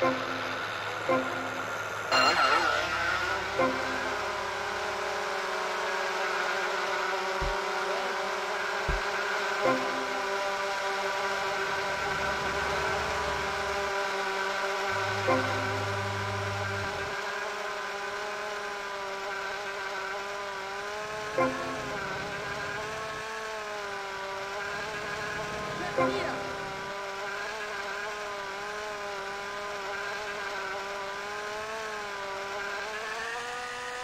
Yeah.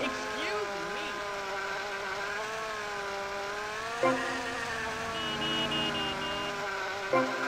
Excuse Thank you.